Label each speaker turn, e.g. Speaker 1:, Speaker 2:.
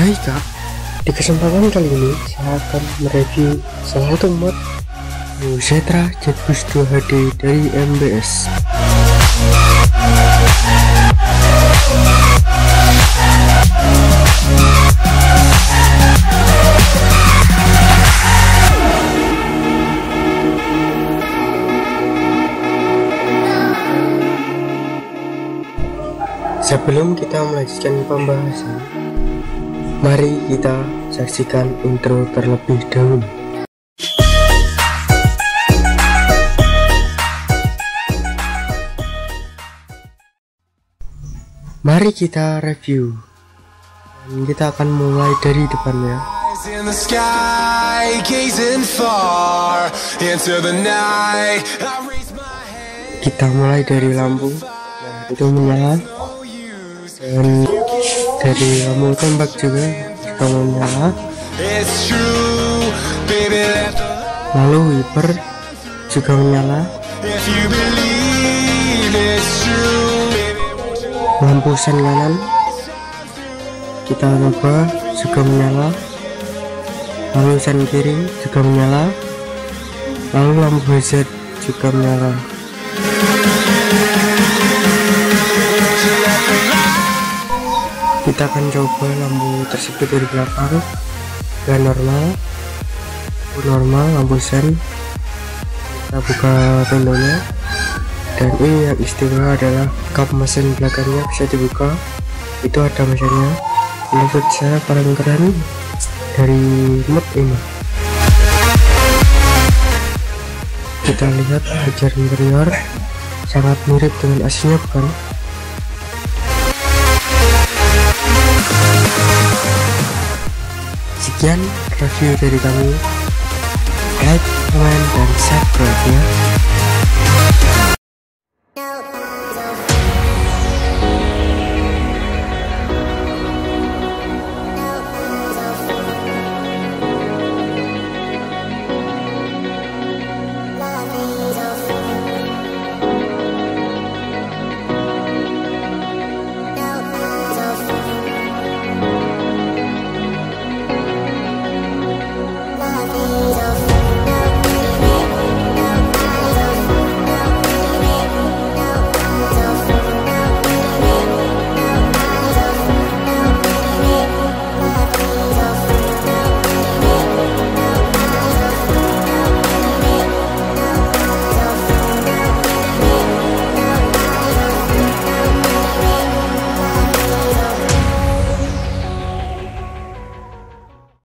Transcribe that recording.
Speaker 1: Hai kak, di kesempatan kali ini saya akan mereview salah satu mod Zetra Jetbus 2 HD dari MBS. Sebelum kita melanjutkan pembahasan, Mari kita saksikan intro terlebih dahulu. Mari kita review. Dan kita akan mulai dari depannya. Kita mulai dari lampu. Nah, itu menyala. Dari lampu tembak juga
Speaker 2: the
Speaker 1: Lalu wiper juga menyala. Lampu sen kanan kita coba juga menyala. Lalu sen kiri juga menyala. Lalu lampu hazard juga menyala. Kita akan coba lampu tersebut dari belakang. Ke normal, lampu normal, lampu sen. Kita buka pintunya dan ini yang istimewa adalah kap mesin belakangnya bisa dibuka. Itu ada mesinnya. Menurut saya paling keren dari mod ini. Kita lihat hajar interior. Sangat mirip dengan aslinya bukan Sekian review dari kami. Like, comment, dan subscribe ya.